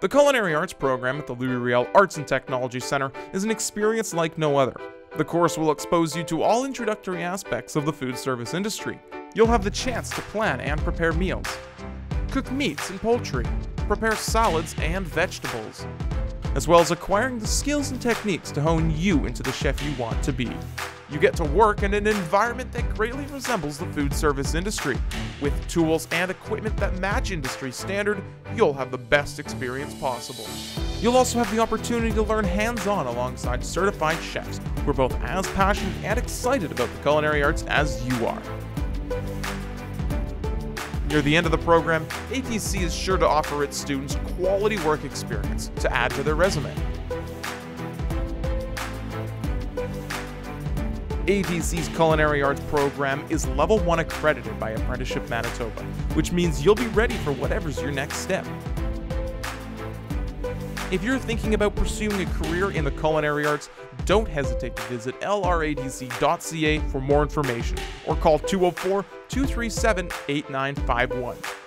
The Culinary Arts program at the Louis Riel Arts and Technology Center is an experience like no other. The course will expose you to all introductory aspects of the food service industry. You'll have the chance to plan and prepare meals, cook meats and poultry, prepare salads and vegetables, as well as acquiring the skills and techniques to hone you into the chef you want to be. You get to work in an environment that greatly resembles the food service industry. With tools and equipment that match industry standard, you'll have the best experience possible. You'll also have the opportunity to learn hands-on alongside certified chefs who are both as passionate and excited about the culinary arts as you are. Near the end of the program, ATC is sure to offer its students quality work experience to add to their resume. ATC's Culinary Arts program is level 1 accredited by Apprenticeship Manitoba, which means you'll be ready for whatever's your next step. If you're thinking about pursuing a career in the culinary arts, don't hesitate to visit lratc.ca for more information or call 204 237 8951.